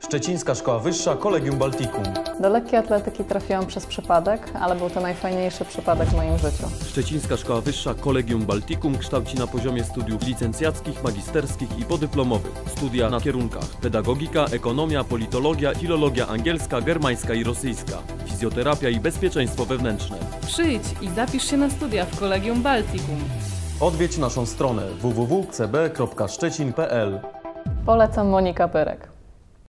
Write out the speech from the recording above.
Szczecińska Szkoła Wyższa Kolegium Baltikum. Do lekkiej atletyki trafiłam przez przypadek, ale był to najfajniejszy przypadek w moim życiu. Szczecińska Szkoła Wyższa Kolegium Baltikum kształci na poziomie studiów licencjackich, magisterskich i podyplomowych. Studia na kierunkach pedagogika, ekonomia, politologia, filologia angielska, germańska i rosyjska, fizjoterapia i bezpieczeństwo wewnętrzne. Przyjdź i zapisz się na studia w Kolegium Baltikum. Odwiedź naszą stronę www.cb.szczecin.pl Polecam Monika Pyrek.